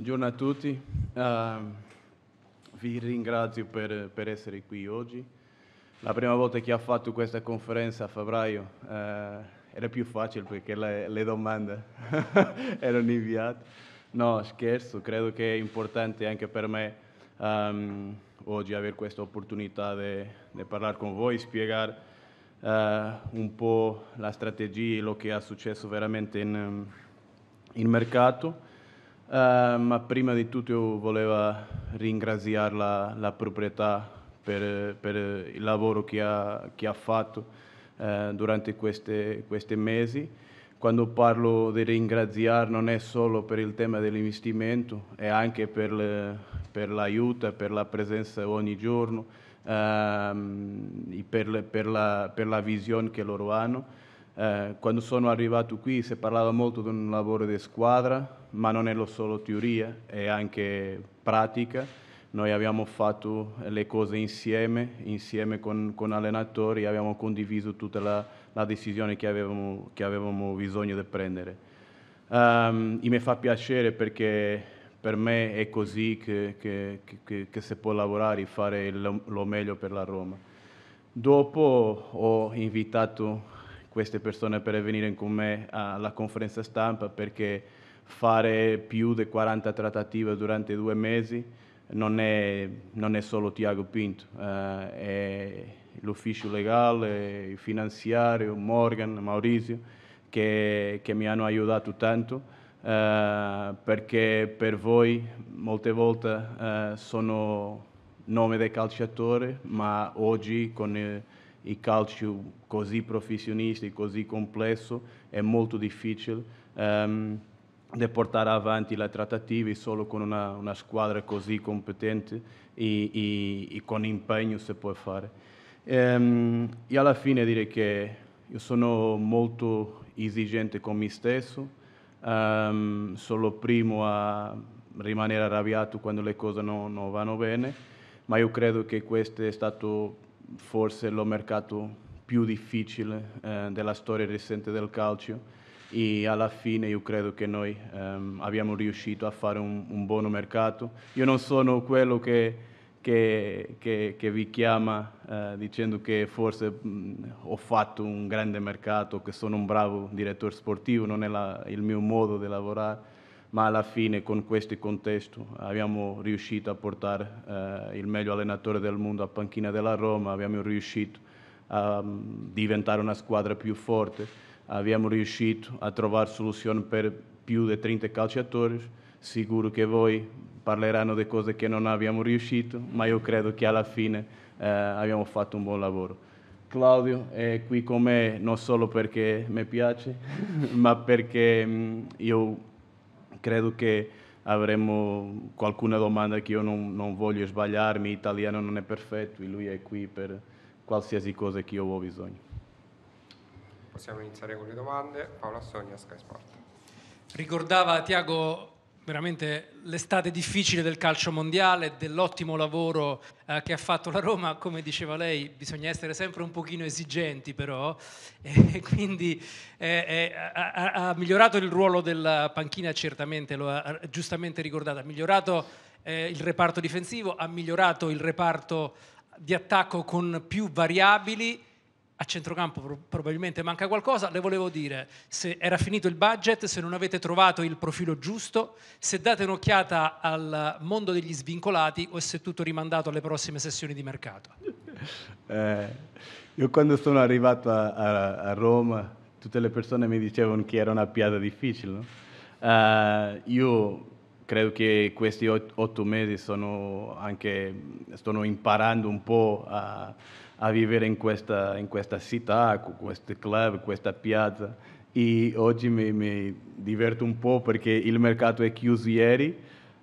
Buongiorno a tutti, uh, vi ringrazio per, per, essere qui oggi. La prima volta che ho fatto questa conferenza a febbraio uh, era più facile perché le, le domande erano inviate. No, scherzo, credo che è importante anche per me um, oggi avere questa opportunità di parlare con voi, spiegare uh, un po' la strategia e lo che è successo veramente in, in mercato. Uh, ma prima di tutto io volevo ringraziare la, la proprietà per, per, il lavoro che ha, che ha fatto uh, durante questi mesi. Quando parlo di ringraziare non è solo per il tema dell'investimento, è anche per, le, per l'aiuto, per la presenza ogni giorno uh, e per, le, per, la, per la visione che loro hanno. Eh, quando sono arrivato qui si parlava molto di un lavoro di squadra, ma non è solo teoria, è anche pratica. Noi abbiamo fatto le cose insieme, insieme con, con allenatori, abbiamo condiviso tutta la, la decisione che avevamo, che avevamo, bisogno di prendere. Um, mi fa piacere perché per me è così che, che, che, che si può lavorare e fare lo, lo meglio per la Roma. Dopo ho invitato queste persone per venire con me alla conferenza stampa perché fare più di 40 trattative durante due mesi non è, non è solo Tiago Pinto, eh, è l'ufficio legale, il finanziario, Morgan, Maurizio, che, che mi hanno aiutato tanto eh, perché per voi molte volte eh, sono nome del calciatore, ma oggi con il, il calcio così professionistico, così complesso, è molto difficile um, di portare avanti le trattative solo con una, una squadra così competente e, e, e, con impegno si può fare. Um, e alla fine direi che io sono molto esigente con me stesso, um, sono il primo a rimanere arrabbiato quando le cose non, non vanno bene, ma io credo che questo è stato forse il mercato più difficile eh, della storia recente del calcio e alla fine io credo che noi ehm, abbiamo riuscito a fare un, un, buon mercato. Io non sono quello che, che, che, che vi chiama eh, dicendo che forse mh, ho fatto un grande mercato, che sono un bravo direttore sportivo, non è la, il mio modo di lavorare ma alla fine con questo contesto abbiamo riuscito a portare eh, il meglio allenatore del mondo a panchina della Roma, abbiamo riuscito a mm, diventare una squadra più forte, abbiamo riuscito a trovare soluzioni per più di 30 calciatori, sicuro che voi parleranno di cose che non abbiamo riuscito, ma io credo che alla fine eh, abbiamo fatto un buon lavoro. Claudio è qui con me non solo perché mi piace, ma perché mh, mm, io credo che avremo qualcuna domanda che io non, non voglio sbagliarmi, italiano non è perfetto e lui è qui per qualsiasi cosa che io ho bisogno. Possiamo iniziare con le domande. Paola Sonia, Sky Sport. Ricordava Tiago veramente l'estate difficile del calcio mondiale, dell'ottimo lavoro eh, che ha fatto la Roma, come diceva lei, bisogna essere sempre un pochino esigenti però, e quindi eh, eh, ha, ha, migliorato il ruolo della panchina certamente, lo ha giustamente ricordato, ha migliorato eh, il reparto difensivo, ha migliorato il reparto di attacco con più variabili, a centrocampo probabilmente manca qualcosa, le volevo dire se era finito il budget, se non avete trovato il profilo giusto, se date un'occhiata al mondo degli svincolati o se è tutto rimandato alle prossime sessioni di mercato. Eh, io quando sono arrivato a, a, a, Roma tutte le persone mi dicevano che era una piada difficile. No? Uh, io credo che questi otto mesi sono anche, sto imparando un po' a a vivere in questa, in questa città, con questo club, questa piazza. E oggi mi, mi, diverto un po' perché il mercato è chiuso ieri.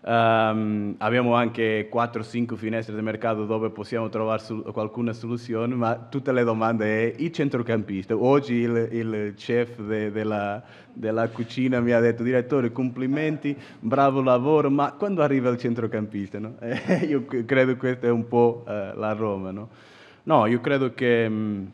Um, abbiamo anche 4-5 finestre di mercato dove possiamo trovare su, qualcuna soluzione, ma tutte le domande è il centrocampista. Oggi il, il chef de, della, della, cucina mi ha detto, direttore, complimenti, bravo lavoro, ma quando arriva il centrocampista? No? Eh, io credo che questa è un po' uh, la Roma. No? No, io credo che mh, mm,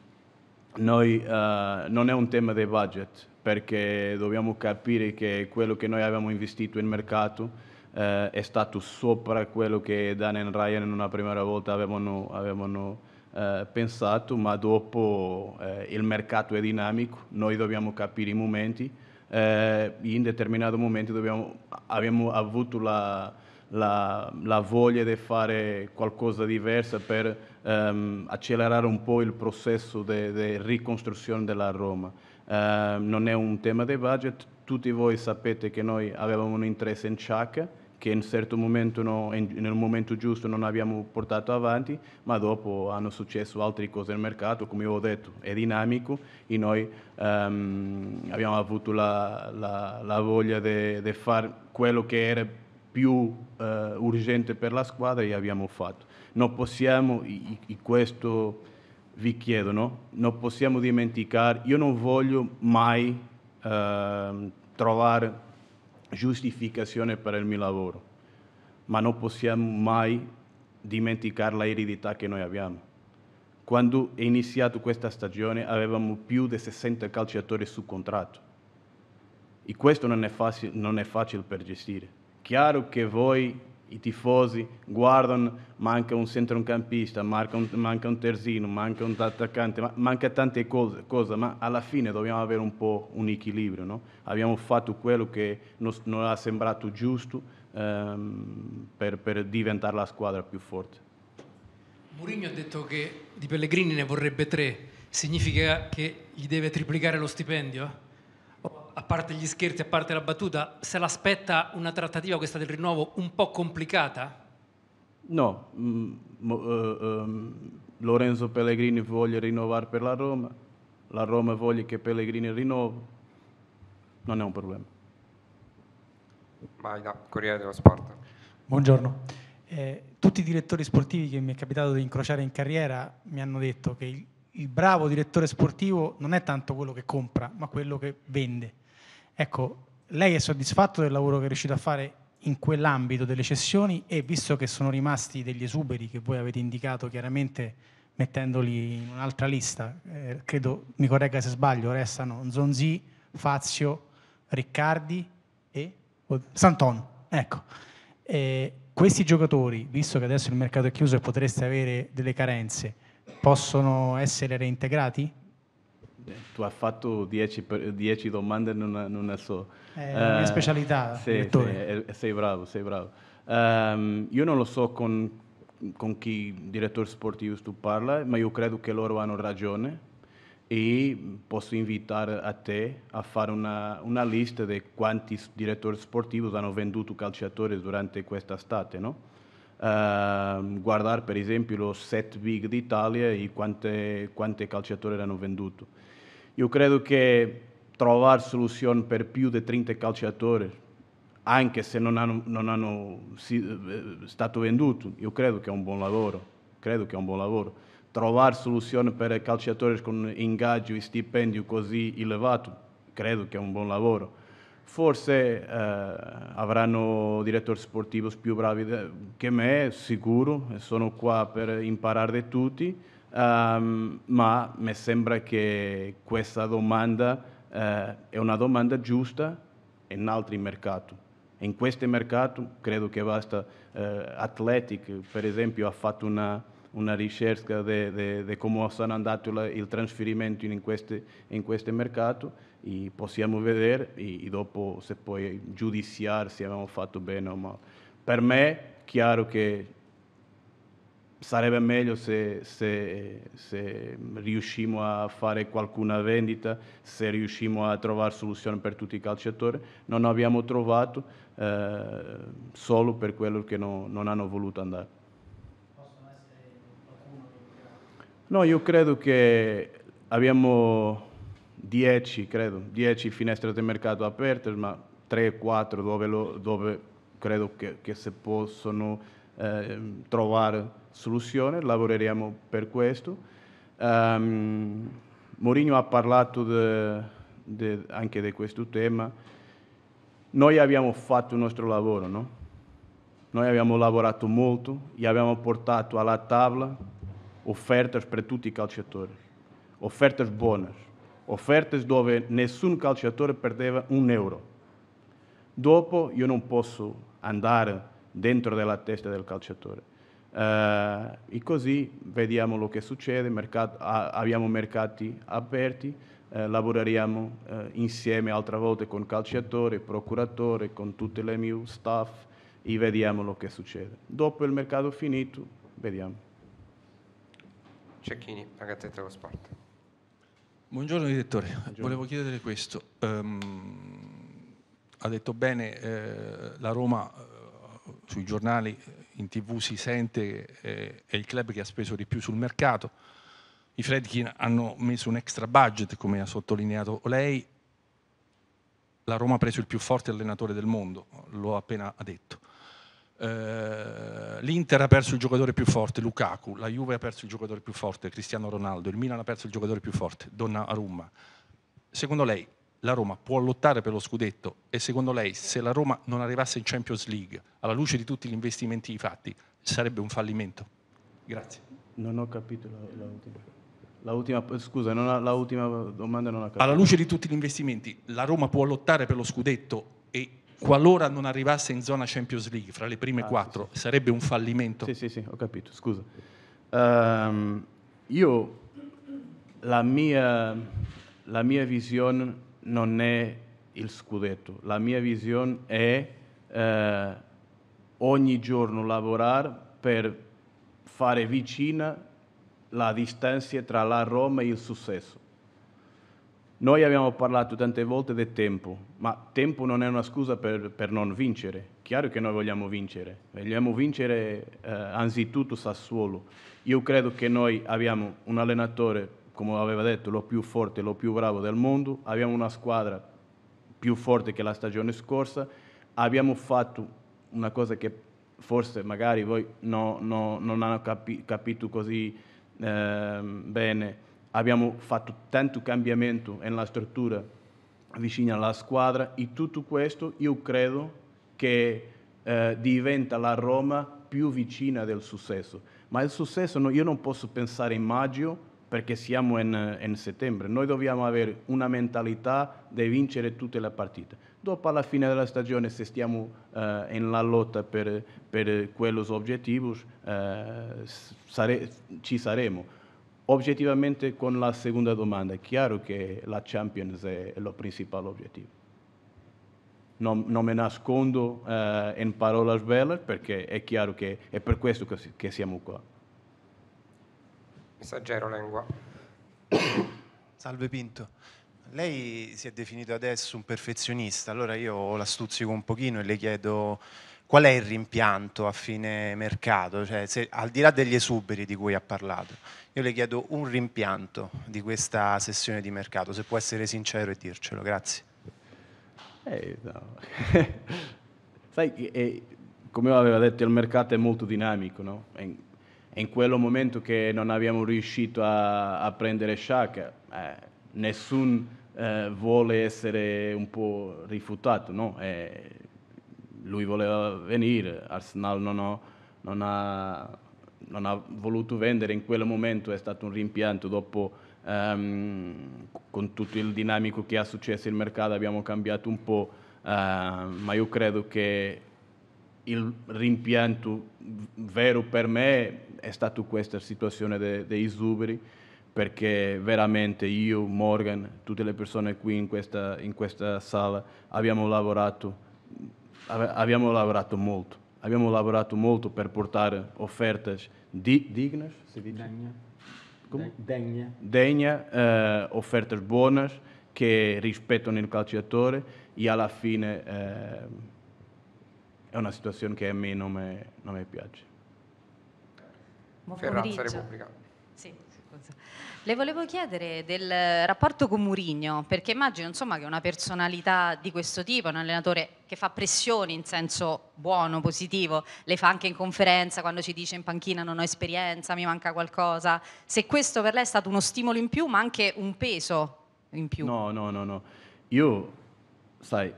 noi, uh, non è un tema di budget, perché dobbiamo capire che quello che noi abbiamo investito in mercato eh, è stato sopra quello che Dan e Ryan in una prima volta avevano, avevano eh, pensato, ma dopo eh, il mercato è dinamico, noi dobbiamo capire i momenti, eh, in determinati momenti dobbiamo, abbiamo avuto la, la, la, voglia di fare qualcosa di diverso per ehm, accelerare un po' il processo di ricostruzione della Roma. Eh, non è un tema di budget, tutti voi sapete che noi avevamo un interesse in Ciacca, che in un certo momento, no, nel momento giusto non abbiamo portato avanti, ma dopo hanno successo altre cose nel mercato, come ho detto, è dinamico e noi um, abbiamo avuto la, la, la voglia di fare quello che era più uh, urgente per la squadra e abbiamo fatto. Non possiamo, e questo vi chiedo, no? non possiamo dimenticare, io non voglio mai uh, trovare giustificazione per il mio lavoro, ma non possiamo mai dimenticare l'eredità che noi abbiamo. Quando è iniziata questa stagione avevamo più di 60 calciatori su contratto e questo non è facile, non è facile per gestire. Chiaro che voi i tifosi guardano, manca un centrocampista, manca un, manca un terzino, manca un attaccante, manca tante cose, cose, ma alla fine dobbiamo avere un po' un equilibrio. No? Abbiamo fatto quello che non, non ha sembrato giusto ehm, per, per diventare la squadra più forte. Mourinho ha detto che di Pellegrini ne vorrebbe tre, significa che gli deve triplicare lo stipendio? A parte gli scherzi, a parte la battuta, se l'aspetta una trattativa questa del rinnovo un po' complicata? No, mm, uh, um, Lorenzo Pellegrini vuole rinnovare per la Roma, la Roma vuole che Pellegrini rinnovi, non è un problema. Vai da Corriere dello Sport. Buongiorno. Eh, tutti i direttori sportivi che mi è capitato di incrociare in carriera mi hanno detto che il, il bravo direttore sportivo non è tanto quello che compra, ma quello che vende. Ecco, lei è soddisfatto del lavoro che è riuscito a fare in quell'ambito delle cessioni e visto che sono rimasti degli esuberi che voi avete indicato chiaramente mettendoli in un'altra lista, eh, credo, mi corregga se sbaglio, restano Zonzi, Fazio, Riccardi e Santon. Ecco, eh, questi giocatori, visto che adesso il mercato è chiuso e potreste avere delle carenze, possono essere reintegrati? Tu hai fatto 10 domande in una, in una so. È la mia uh, specialità, sì, sì, sei bravo, sei bravo. Um, io non lo so con, con chi direttore sportivo tu parla, ma io credo che loro hanno ragione e posso invitare a te a fare una, una lista di quanti direttori sportivi hanno venduto calciatori durante questa estate, no? Uh, guardare per esempio lo set big d'Italia e quante, quante calciatori hanno venduto. Io credo che trovare soluzioni per più di 30 calciatori, anche se non hanno, non hanno eh, stato venduti, io credo che è un buon lavoro. Credo che è un buon lavoro. Trovare soluzioni per calciatori con ingaggio e stipendio così elevato, credo che è un buon lavoro. Forse eh, avranno direttori sportivi più bravi che me, sicuro, sono qua per imparare da tutti Um, ma mi sembra che questa domanda uh, è una domanda giusta in altri mercati. In questo mercato credo che basta. Uh, Athletic, per esempio, ha fatto una, una ricerca di come sono andati i trasferimenti in questo, in questo mercato e possiamo vedere e, e dopo se poi giudiziare se abbiamo fatto bene o male. Per me è chiaro che sarebbe meglio se, se, se riuscimo a fare qualcuna vendita, se riuscimo a trovare soluzioni per tutti i calciatori. Non abbiamo trovato eh, solo per quello che no, non hanno voluto andare. No, io credo che abbiamo 10, credo, 10 finestre di mercato aperte, ma 3-4 dove, dove, credo che, che si possono eh, trovare soluzione, lavoreremo per questo. Um, Mourinho ha parlato de, de, anche di questo tema. Noi abbiamo fatto il nostro lavoro, no? Noi abbiamo lavorato molto e abbiamo portato alla tavola offerte per tutti i calciatori, offerte buone, offerte dove nessun calciatore perdeva un euro. Dopo io non posso andare dentro della testa del calciatore. Uh, e così vediamo lo che succede, mercato, abbiamo mercati aperti, uh, lavoriamo uh, insieme altre volte con calciatori, procuratore, con tutte le mie staff e vediamo lo che succede. Dopo il mercato finito, vediamo. Cecchini, Gazzetta dello Sport. Buongiorno direttore, Buongiorno. volevo chiedere questo. Um, ha detto bene, eh, la Roma eh, sui giornali, in tv si sente che eh, è il club che ha speso di più sul mercato. I Fredkin hanno messo un extra budget, come ha sottolineato lei. La Roma ha preso il più forte allenatore del mondo, lo ha appena detto. Eh, L'Inter ha perso il giocatore più forte, Lukaku, la Juve ha perso il giocatore più forte, Cristiano Ronaldo, il Milan ha perso il giocatore più forte, Donna Arumma. Secondo lei la Roma può lottare per lo scudetto e secondo lei se la Roma non arrivasse in Champions League, alla luce di tutti gli investimenti fatti, sarebbe un fallimento? Grazie. Non ho capito l'ultima. La scusa, ha, l'ultima domanda non ho capito. Alla luce di tutti gli investimenti, la Roma può lottare per lo scudetto e qualora non arrivasse in zona Champions League fra le prime ah, quattro, sì, sì. sarebbe un fallimento? Sì, sì, sì, ho capito, scusa. Um, io, la mia, la mia visione non è il scudetto, la mia visione è eh, ogni giorno lavorare per fare vicina la distanza tra la Roma e il successo. Noi abbiamo parlato tante volte del tempo, ma tempo non è una scusa per, per non vincere. Chiaro che noi vogliamo vincere, vogliamo vincere eh, anzitutto Sassuolo. Io credo che noi abbiamo un allenatore come aveva detto, lo più forte, lo più bravo del mondo, abbiamo una squadra più forte che la stagione scorsa, abbiamo fatto una cosa che forse magari voi no, no, non hanno capi, capito così eh, bene, abbiamo fatto tanto cambiamento nella struttura vicina alla squadra. E tutto questo io credo che eh, diventa la Roma più vicina del successo. Ma il successo no, io non posso pensare in maggio perché siamo in, in, settembre. Noi dobbiamo avere una mentalità di vincere tutte le partite. Dopo, alla fine della stagione, se stiamo uh, in la lotta per, per quelli obiettivi, uh, sare, ci saremo. Oggettivamente, con la seconda domanda, è chiaro che la Champions è il principale obiettivo. Non, non me nascondo uh, in parole belle perché è chiaro che è per questo che, che siamo qua. Messaggero Lengua. Salve Pinto. Lei si è definito adesso un perfezionista, allora io la stuzzico un pochino e le chiedo qual è il rimpianto a fine mercato, cioè se, al di là degli esuberi di cui ha parlato, io le chiedo un rimpianto di questa sessione di mercato, se può essere sincero e dircelo, grazie. Eh, no. Sai, eh, come aveva detto, il mercato è molto dinamico, no? In quel momento che non abbiamo riuscito a, a prendere Sciacca, eh, nessuno eh, vuole essere un po' rifiutato, no? eh, lui voleva venire, Arsenal non, ho, non, ha, non, ha, voluto vendere, in quel momento è stato un rimpianto, dopo ehm, con tutto il dinamico che è successo il mercato abbiamo cambiato un po', eh, ma io credo che il rimpianto vero per me è stata questa situazione dei de esuberi, perché veramente io, Morgan, tutte le persone qui in questa, in questa sala abbiamo lavorato, abbiamo lavorato molto. Abbiamo lavorato molto per portare offerte di, digne, degne, degne eh, offerte buone che rispettano il calciatore e alla fine eh, è una situazione che a me non mi piace. Buon Ferrazza Repubblica. Sì, Le volevo chiedere del rapporto con Murigno, perché immagino insomma, che una personalità di questo tipo, un allenatore che fa pressioni in senso buono, positivo, le fa anche in conferenza quando ci dice in panchina non ho esperienza, mi manca qualcosa, se questo per lei è stato uno stimolo in più ma anche un peso in più. No, no, no, no. Io, sai,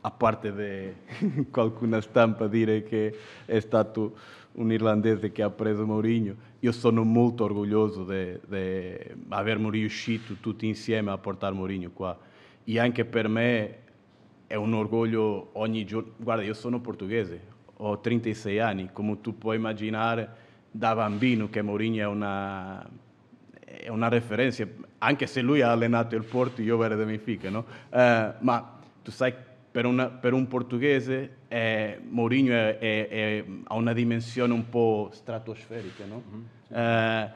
a parte di qualcuna stampa dire che è stato un irlandese che ha preso Mourinho. Io sono molto orgoglioso di avermi riuscito tutti insieme a portare Mourinho qua. E anche per me è un orgoglio ogni giorno. Guarda, io sono portoghese, ho 36 anni, come tu puoi immaginare da bambino che Mourinho è una, è una referenza, anche se lui ha allenato il Porto, io ero da Benfica, no? Uh, ma tu sai, per, una, per un portoghese eh, Mourinho è, è, ha una dimensione un po' stratosferica, no? Mm-hmm. Uh,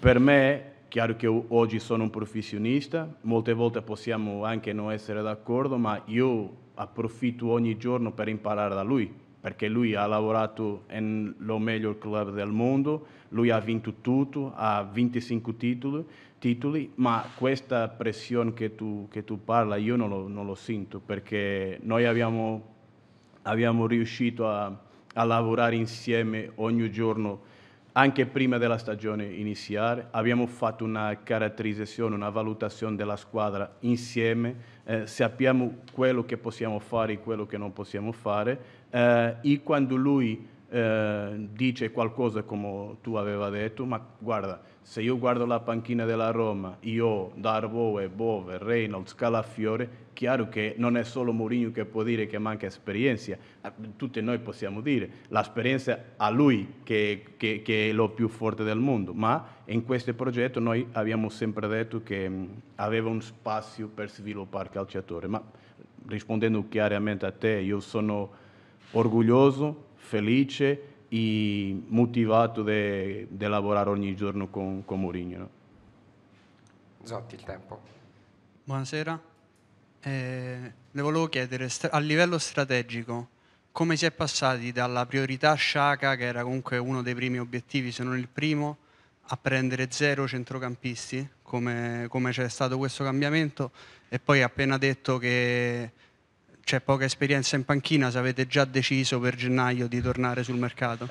per me chiaro che oggi sono un professionista, molte volte possiamo anche non essere d'accordo, ma io approfitto ogni giorno per imparare da lui, perché lui ha lavorato nello miglior club del mondo, lui ha vinto tutto, ha 25 titoli, titoli ma questa pressione che tu, che tu parla io non lo, non lo, sento, perché noi abbiamo, abbiamo riuscito a, a lavorare insieme ogni giorno anche prima della stagione iniziare. Abbiamo fatto una caratterizzazione, una valutazione della squadra insieme, eh, sappiamo quello che possiamo fare e quello che non possiamo fare eh, e quando lui eh, dice qualcosa come tu aveva detto, ma guarda, se io guardo la panchina della Roma, io, Darboe, Bove, Reynolds, Calafiore, chiaro che non è solo Mourinho che può dire che manca esperienza, tutti noi possiamo dire, l'esperienza a lui che, che, che, è lo più forte del mondo, ma in questo progetto noi abbiamo sempre detto che mh, aveva un spazio per sviluppare calciatore, ma rispondendo chiaramente a te, io sono orgoglioso, felice e motivato di lavorare ogni giorno con, con Mourinho. No? Zotti, il tempo. Buonasera. Eh, le volevo chiedere, a livello strategico, come si è passati dalla priorità Sciaca, che era comunque uno dei primi obiettivi, se non il primo, a prendere zero centrocampisti, come, come c'è stato questo cambiamento, e poi appena detto che c'è poca esperienza in panchina, se avete già deciso per gennaio di tornare sul mercato?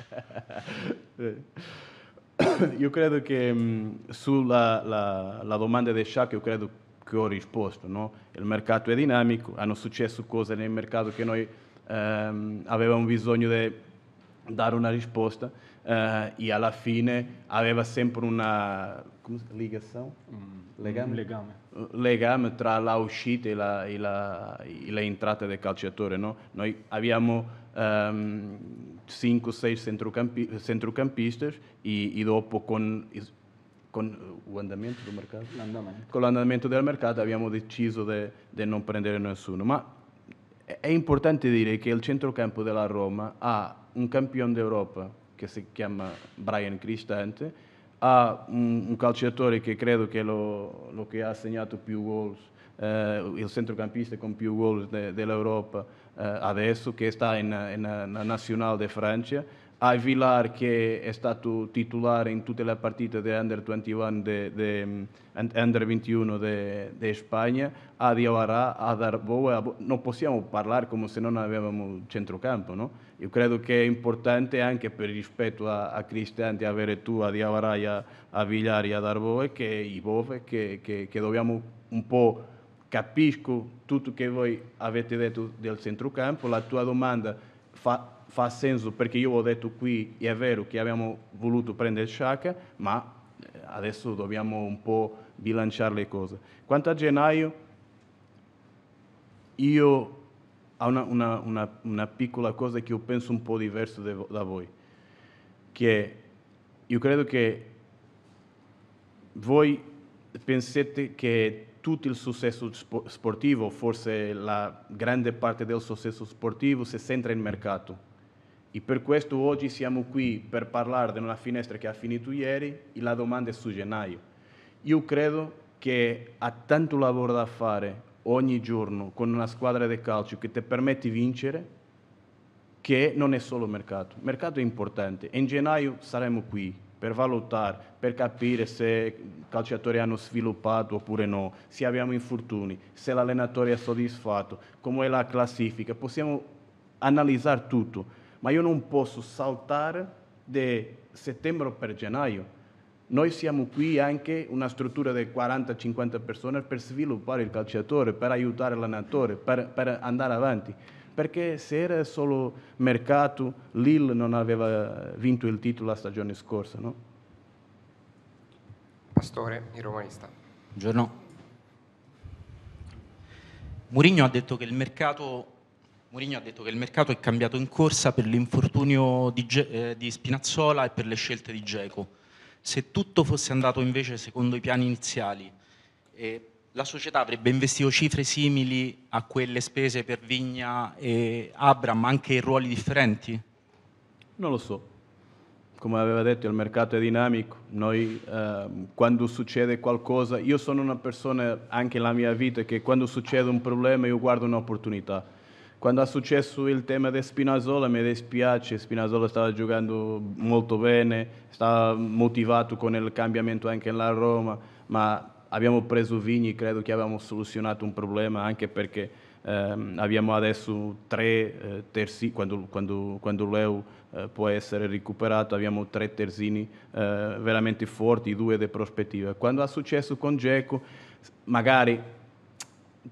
io credo che mh, sulla la, la domanda di Sciacca, io credo che ho risposto. No? Il mercato è dinamico, hanno successo cose nel mercato che noi ehm, avevamo bisogno di dare una risposta eh, e alla fine aveva sempre una ligazione? Mm, legame. legame legame tra la uscita e, la, e, la, e le entrate del calciatore. No? Noi abbiamo um, 5-6 centrocampi, centrocampisti e, e, dopo con, con l'andamento del mercato, l'andamento. con l'andamento del mercato abbiamo deciso di non prendere nessuno. Ma è importante dire che il centrocampo della Roma ha un campione d'Europa che si chiama Brian Cristante, ha un, un, calciatore che credo che lo, lo che ha segnato più gol, eh, il centrocampista con più gol de, dell'Europa eh, adesso, che sta in, in, in Nazionale di Francia, ha Villar che è stato titolare in tutte le partite di Under 21, de, de, Under 21 di Spagna, a Diawara, a Darboe, non possiamo parlare come se non avevamo centrocampo, no? Io credo che è importante anche per rispetto a, a Cristianti avere tu a Diawara, a, a Villar e a Darboe che i Bove, che, che, che dobbiamo un po' capisco tutto che voi avete detto del centrocampo, la tua domanda fa fa senso perché io ho detto qui, è vero che abbiamo voluto prendere Sciacca, ma eh, adesso dobbiamo un po' bilanciare le cose. Quanto a gennaio, io ho una, una, una, una, piccola cosa che io penso un po' diverso da voi, che io credo che voi pensate che tutto il successo sportivo, forse la grande parte del successo sportivo, si centra in mercato e per questo oggi siamo qui per parlare di una finestra che ha finito ieri e la domanda è su gennaio. Io credo che ha tanto lavoro da fare ogni giorno con una squadra di calcio che ti permette di vincere che non è solo mercato. Il mercato è importante in gennaio saremo qui per valutare, per capire se i calciatori hanno sviluppato oppure no, se abbiamo infortuni, se l'allenatore è soddisfatto, come è la classifica. Possiamo analizzare tutto ma io non posso saltare da settembre per gennaio. Noi siamo qui anche una struttura di 40-50 persone per sviluppare il calciatore, per aiutare l'allenatore, per, per andare avanti. Perché se era solo mercato, Lille non aveva vinto il titolo la stagione scorsa, no? Pastore, il romanista. Buongiorno. Mourinho ha detto che il mercato Mourinho ha detto che il mercato è cambiato in corsa per l'infortunio di, eh, di Spinazzola e per le scelte di Geco. Se tutto fosse andato invece secondo i piani iniziali, eh, la società avrebbe investito cifre simili a quelle spese per Vigna e Abram anche in ruoli differenti? Non lo so. Come aveva detto, il mercato è dinamico. Noi, eh, quando succede qualcosa, io sono una persona, anche nella mia vita, che quando succede un problema io guardo un'opportunità quando è successo il tema di Spinazzola mi dispiace, Spinazzola stava giocando molto bene, stava motivato con il cambiamento anche nella Roma, ma abbiamo preso Vigni, credo che abbiamo soluzionato un problema anche perché ehm, abbiamo adesso tre eh, terzini, quando, quando, quando Leo eh, può essere recuperato abbiamo tre terzini eh, veramente forti, due di prospettiva. Quando è successo con Geco, magari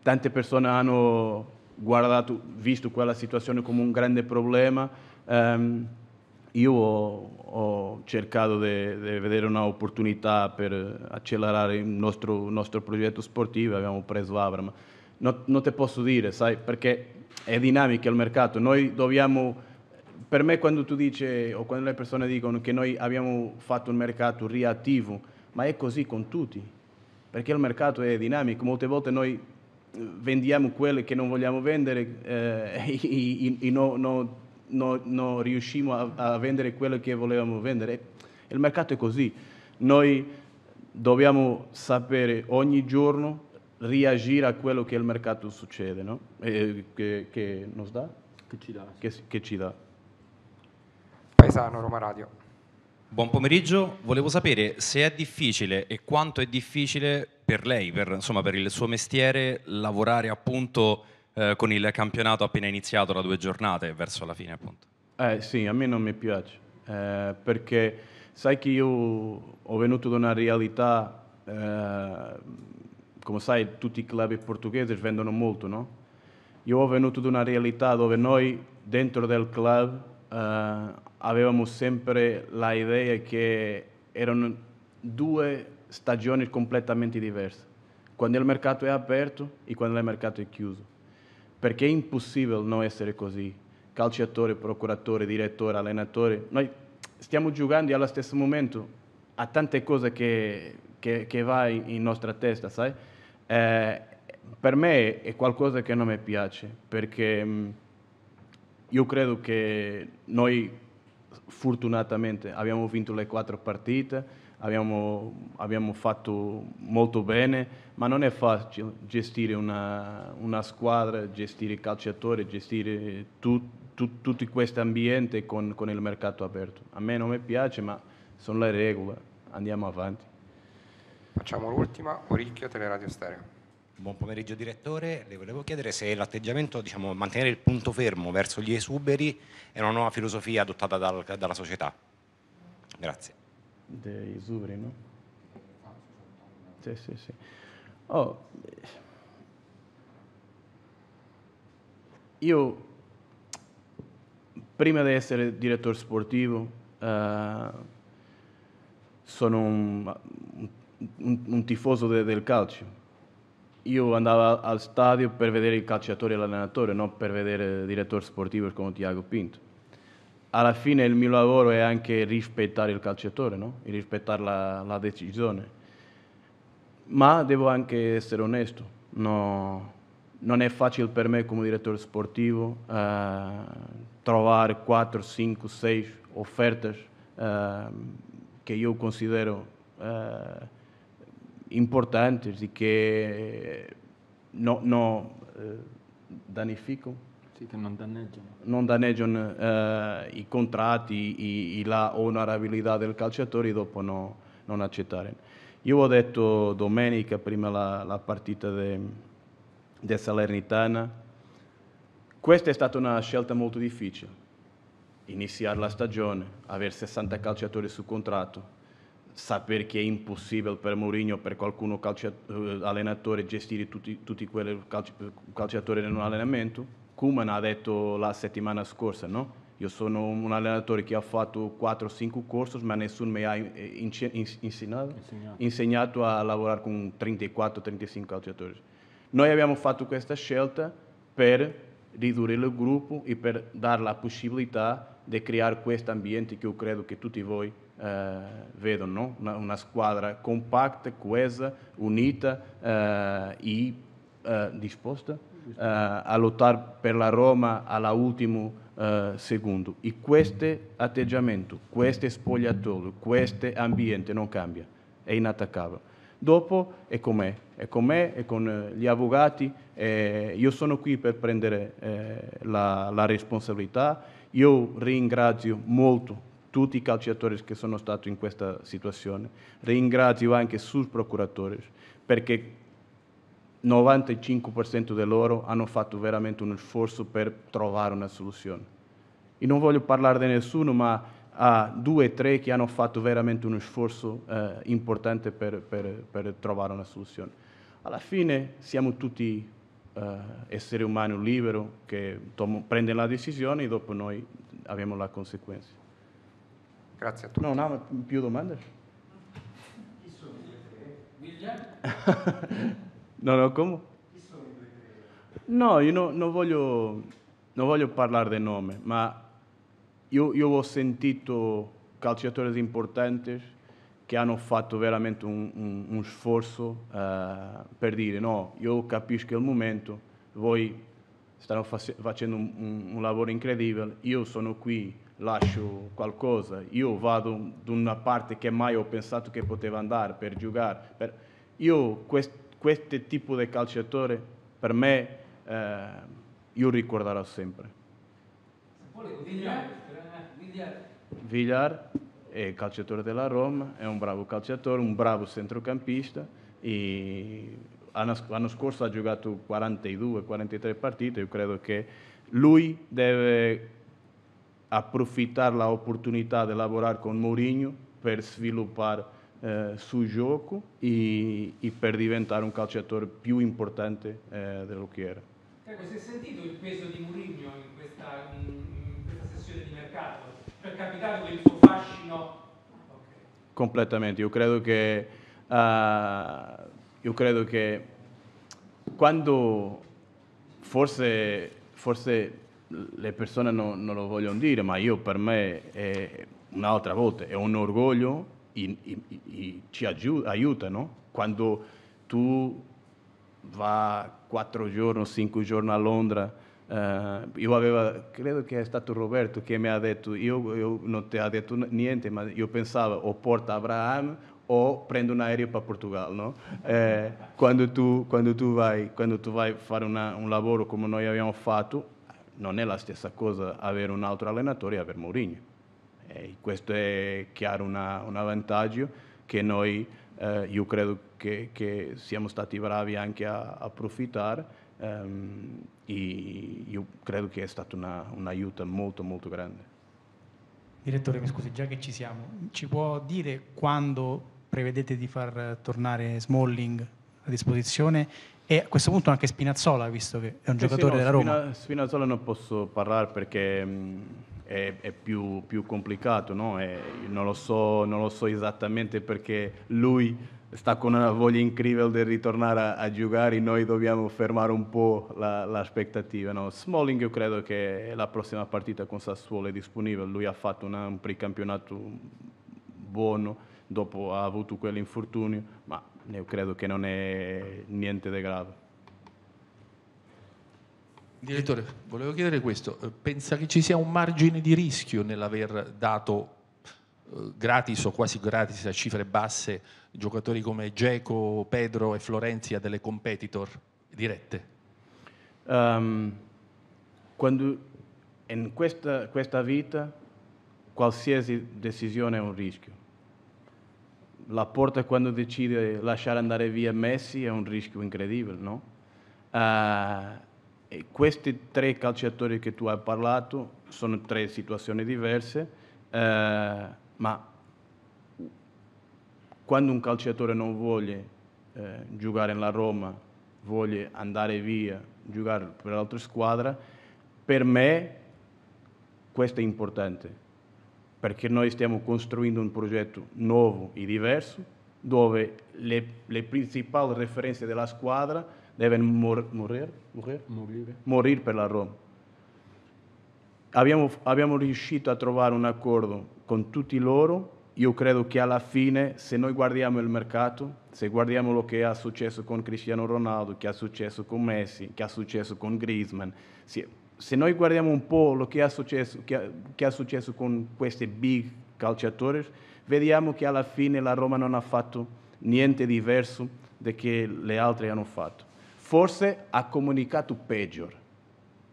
tante persone hanno guardato, visto quella situazione come un grande problema, ehm, io ho, ho cercato di vedere un'opportunità per accelerare il nostro, nostro progetto sportivo, abbiamo preso Abram. Non, non te posso dire, sai, perché è dinamica il mercato, noi dobbiamo, per me quando tu dici o quando le persone dicono che noi abbiamo fatto un mercato reattivo, ma è così con tutti, perché il mercato è dinamico, molte volte noi vendiamo quelle che non vogliamo vendere eh, e, e no, no, no, non riusciamo a, a, vendere quelle che volevamo vendere. Il mercato è così. Noi dobbiamo sapere ogni giorno reagire a quello che il mercato succede, no? eh, che, che, nos dà? Che ci dà. Che, che ci dà. Paesano, Roma Radio. Buon pomeriggio, volevo sapere se è difficile e quanto è difficile per lei, per, insomma, per il suo mestiere, lavorare appunto eh, con il campionato appena iniziato da due giornate verso la fine appunto. Eh sì, a me non mi piace, eh, perché sai che io ho venuto da una realtà, eh, come sai tutti i club portoghesi vendono molto, no? Io ho venuto da una realtà dove noi dentro del club eh, avevamo sempre l'idea che erano due stagioni completamente diverse, quando il mercato è aperto e quando il mercato è chiuso. Perché è impossibile non essere così. Calciatore, procuratore, direttore, allenatore, noi stiamo giocando allo stesso momento a tante cose che, che, che va in nostra testa, sai? Eh, per me è qualcosa che non mi piace, perché mm, io credo che noi fortunatamente abbiamo vinto le quattro partite, abbiamo, abbiamo fatto molto bene, ma non è facile gestire una, una squadra, gestire i calciatori, gestire tu, tu, tutto questo ambiente con, con il mercato aperto. A me non mi piace, ma sono le regole, andiamo avanti. Facciamo l'ultima, Oricchio, Teleradio Stereo. Buon pomeriggio direttore, le volevo chiedere se l'atteggiamento, diciamo, mantenere il punto fermo verso gli esuberi è una nuova filosofia adottata dal, dalla società. Grazie. Degli esuberi, no? Sì, sì, sì. Oh, io, prima di essere direttore sportivo, uh, sono un, un, un tifoso de, del calcio io andavo al stadio per vedere il calciatore e l'allenatore, non per vedere il direttore sportivo come Tiago Pinto. Alla fine il mio lavoro è anche rispettare il calciatore, no? e rispettare la, la, decisione. Ma devo anche essere onesto, no, non è facile per me come direttore sportivo eh, trovare 4, 5, 6 offerte eh, che io considero eh, importanti e che no, no, eh, danificano. Sì, che non danneggiano. Non danneggiano eh, i contratti i, i, la onorabilità del calciatore dopo no, non accettare. Io ho detto domenica, prima la, la partita di Salernitana, questa è stata una scelta molto difficile. Iniziare la stagione, avere 60 calciatori su contratto, sapere che è impossibile per Mourinho, per qualcuno calcia, uh, allenatore, gestire tutti, tutti quei calci, calciatori in un allenamento. Kuman ha detto la settimana scorsa, no? Io sono un allenatore che ha fatto 4-5 corsi, ma nessuno mi ha insegnato, insegnato a lavorare con 34-35 calciatori. Noi abbiamo fatto questa scelta per ridurre il gruppo e per dare la possibilità di creare questo ambiente che io credo che tutti voi eh, vedono, no? una, una, squadra compatta, coesa, unita eh, e eh, disposta eh, a lottare per la Roma alla ultimo eh, secondo. E questo atteggiamento, questo spogliatoio, questo ambiente non cambia, è inattaccabile. Dopo è con me, è con me, è con eh, gli avvocati, eh, io sono qui per prendere eh, la, la, responsabilità. Io ringrazio molto tutti i calciatori che sono stati in questa situazione, ringrazio anche i procuratori perché il 95% di loro hanno fatto veramente un sforzo per trovare una soluzione. E non voglio parlare di nessuno, ma a due o tre che hanno fatto veramente uno sforzo eh, importante per, per, per, trovare una soluzione. Alla fine siamo tutti eh, esseri umani liberi che prendono la decisione e dopo noi abbiamo la conseguenza. Grazie a tutti. Non ha più domande? Chi sono i William? no, no, come? Chi sono i No, io no, non, voglio, non voglio parlare del nome, ma io, io, ho sentito calciatori importanti che hanno fatto veramente un, un, un sforzo uh, per dire no, io capisco il momento, voi stanno facendo un, un, lavoro incredibile, io sono qui, lascio qualcosa, io vado da una parte che mai ho pensato che poteva andare per giocare. Per... Io questo, questo tipo di calciatore per me eh, io ricorderò sempre. Villar è calciatore della Roma, è un bravo calciatore, un bravo centrocampista e l'anno scorso ha giocato 42-43 partite, io credo che lui deve approfittare l'opportunità di lavorare con Mourinho per sviluppare eh, sul gioco e, e, per diventare un calciatore più importante eh, dello che era. Ecco, si è sentito il peso di Mourinho in questa, in questa sessione di mercato? per capitare con il suo fascino? Okay. Completamente, io credo che, uh, io credo che quando forse, forse le persone non, non, lo vogliono dire, ma io per me è un'altra volta, è un orgoglio e, e, e ci aiuta, no? Quando tu vai quattro giorni, cinque giorni a Londra, Uh, io avevo, credo che è stato Roberto che mi ha detto, io, io non ti ho detto niente, ma io pensavo o porta Abraham o prendo un aereo per Portogallo. No? Eh, quando, tu, quando, tu vai, quando tu vai a fare una, un lavoro come noi abbiamo fatto, non è la stessa cosa avere un altro allenatore e avere Mourinho. E questo è chiaro un vantaggio che noi, eh, io credo che, che, siamo stati bravi anche a, approfittare Um, e io credo che è stato una, un aiuto molto molto grande. Direttore, mi scusi, già che ci siamo, ci può dire quando prevedete di far tornare Smalling a disposizione e a questo punto anche Spinazzola, visto che è un eh giocatore sì, no, della Roma? Spina, Spinazzola non posso parlare perché mh, è, è, più, più complicato, no? è, non, lo so, non lo so esattamente perché lui sta con una voglia incredibile di ritornare a, a giocare, noi dobbiamo fermare un po' l'aspettativa. No? Smalling io credo che la prossima partita con Sassuolo è disponibile, lui ha fatto una, un precampionato buono, dopo ha avuto quell'infortunio, ma io credo che non è niente di grave. Direttore, volevo chiedere questo, pensa che ci sia un margine di rischio nell'aver dato eh, gratis o quasi gratis a cifre basse giocatori come Geco, Pedro e Florenzi a delle competitor dirette? Um, quando in questa, questa vita qualsiasi decisione è un rischio. La porta quando decide di lasciare andare via Messi è un rischio incredibile, no? Uh, questi tre calciatori che tu hai parlato sono tre situazioni diverse, uh, ma quando un calciatore non vuole eh, giocare nella Roma, vuole andare via, giocare per l'altra squadra, per me questo è importante, perché noi stiamo costruendo un progetto nuovo e diverso, dove le, le principali referenze della squadra devono mor- morire, morire? Morire. morire per la Roma. Abbiamo, abbiamo riuscito a trovare un accordo con tutti loro. Io credo che alla fine, se noi guardiamo il mercato, se guardiamo lo che è successo con Cristiano Ronaldo, che è successo con Messi, che è successo con Griezmann, se noi guardiamo un po' lo che è successo, che, che è successo con questi big calciatori, vediamo che alla fine la Roma non ha fatto niente diverso da che le altre hanno fatto. Forse ha comunicato peggio,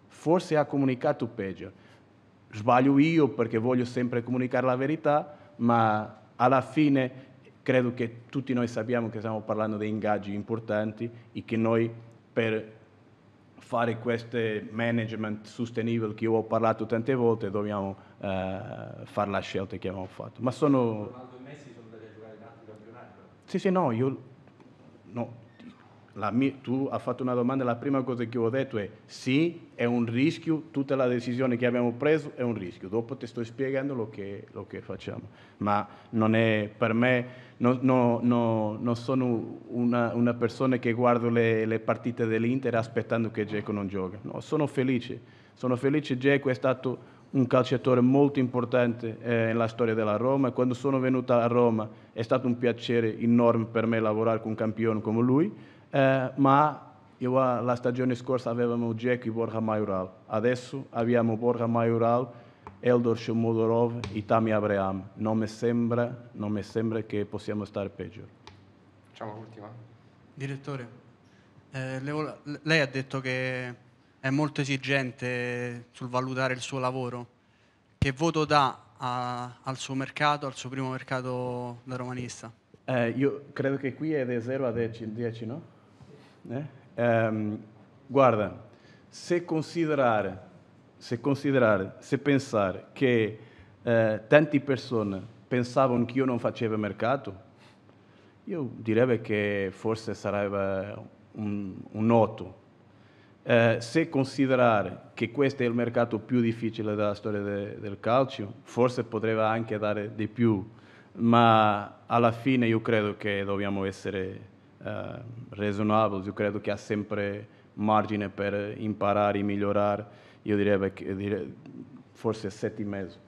forse ha comunicato peggio. Sbaglio io perché voglio sempre comunicare la verità, ma alla fine credo che tutti noi sappiamo che stiamo parlando di ingaggi importanti e che noi per fare questo management sostenibile che io ho parlato tante volte dobbiamo uh, fare la scelta che abbiamo fatto. Ma sono... Ronaldo e Messi sono andati a giocare in altri campionati. Sì, sì, no, io... No, mia, tu hai fatto una domanda, la prima cosa che ho detto è sì, è un rischio, tutta la decisione che abbiamo preso è un rischio, dopo ti sto spiegando lo che, lo che facciamo, ma non è per me, no, no, no, non sono una, una, persona che guarda le, le partite dell'Inter aspettando che Geco non giochi, no, sono felice, sono felice, Geco è stato un calciatore molto importante eh, nella storia della Roma. Quando sono venuto a Roma è stato un piacere enorme per me lavorare con un campione come lui. Eh, ma io, la stagione scorsa avevamo Jack e Borja Maioral, adesso abbiamo Borja Maioral, Eldor Shomodorov e Tami Abraham. Non mi sembra, non mi sembra che possiamo stare peggio. Facciamo l'ultima. Direttore, eh, lei ha detto che è molto esigente sul valutare il suo lavoro. Che voto dà a, al suo mercato, al suo primo mercato da romanista? Eh, io credo che qui è da 0 a 10, 10 no? Eh? Um, guarda, se considerare, se considerare, se pensare che eh, tante persone pensavano che io non facevo mercato, io direi che forse sarebbe un, un 8 eh, se considerare che questo è il mercato più difficile della storia de, del calcio, forse potrebbe anche dare di più, ma alla fine io credo che dobbiamo essere eh, ragionabili, io credo che ha sempre margine per imparare e migliorare, io direi che direi, forse sette e mezzo.